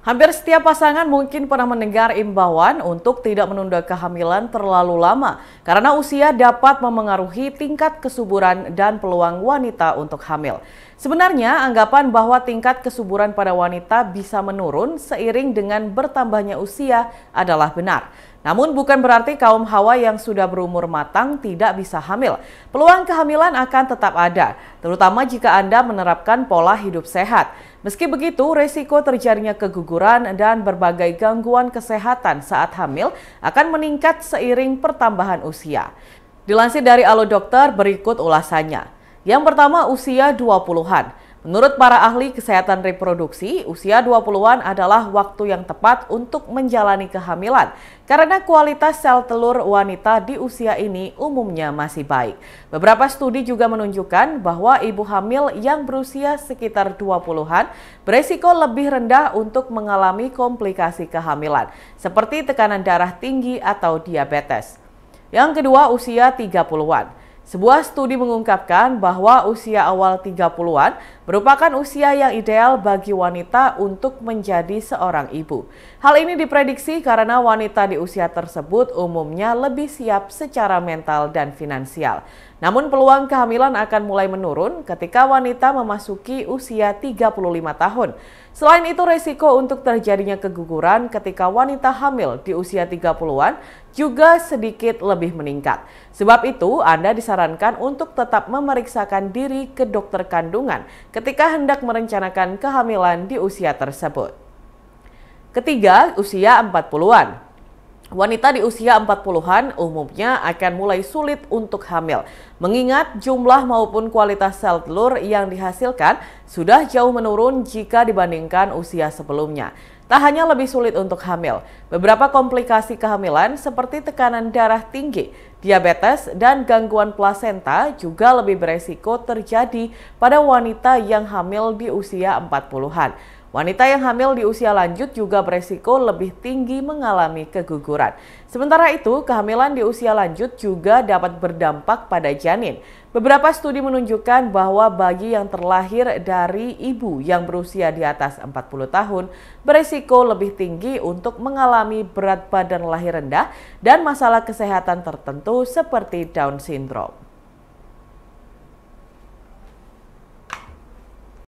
Hampir setiap pasangan mungkin pernah mendengar imbauan untuk tidak menunda kehamilan terlalu lama karena usia dapat memengaruhi tingkat kesuburan dan peluang wanita untuk hamil. Sebenarnya, anggapan bahwa tingkat kesuburan pada wanita bisa menurun seiring dengan bertambahnya usia adalah benar. Namun bukan berarti kaum hawa yang sudah berumur matang tidak bisa hamil. Peluang kehamilan akan tetap ada, terutama jika Anda menerapkan pola hidup sehat. Meski begitu, resiko terjadinya keguguran dan berbagai gangguan kesehatan saat hamil akan meningkat seiring pertambahan usia. Dilansir dari Alo Dokter, berikut ulasannya. Yang pertama, usia 20-an. Menurut para ahli kesehatan reproduksi, usia 20-an adalah waktu yang tepat untuk menjalani kehamilan karena kualitas sel telur wanita di usia ini umumnya masih baik. Beberapa studi juga menunjukkan bahwa ibu hamil yang berusia sekitar 20-an beresiko lebih rendah untuk mengalami komplikasi kehamilan seperti tekanan darah tinggi atau diabetes. Yang kedua, usia 30-an. Sebuah studi mengungkapkan bahwa usia awal 30-an merupakan usia yang ideal bagi wanita untuk menjadi seorang ibu. Hal ini diprediksi karena wanita di usia tersebut umumnya lebih siap secara mental dan finansial. Namun peluang kehamilan akan mulai menurun ketika wanita memasuki usia 35 tahun. Selain itu resiko untuk terjadinya keguguran ketika wanita hamil di usia 30-an juga sedikit lebih meningkat. Sebab itu Anda disarankan untuk tetap memeriksakan diri ke dokter kandungan ketika hendak merencanakan kehamilan di usia tersebut. Ketiga, usia 40-an. Wanita di usia 40-an umumnya akan mulai sulit untuk hamil, mengingat jumlah maupun kualitas sel telur yang dihasilkan sudah jauh menurun jika dibandingkan usia sebelumnya. Tak hanya lebih sulit untuk hamil, beberapa komplikasi kehamilan seperti tekanan darah tinggi, diabetes, dan gangguan plasenta juga lebih beresiko terjadi pada wanita yang hamil di usia 40-an. Wanita yang hamil di usia lanjut juga beresiko lebih tinggi mengalami keguguran. Sementara itu, kehamilan di usia lanjut juga dapat berdampak pada janin. Beberapa studi menunjukkan bahwa bayi yang terlahir dari ibu yang berusia di atas 40 tahun beresiko lebih tinggi untuk mengalami berat badan lahir rendah dan masalah kesehatan tertentu seperti Down syndrome.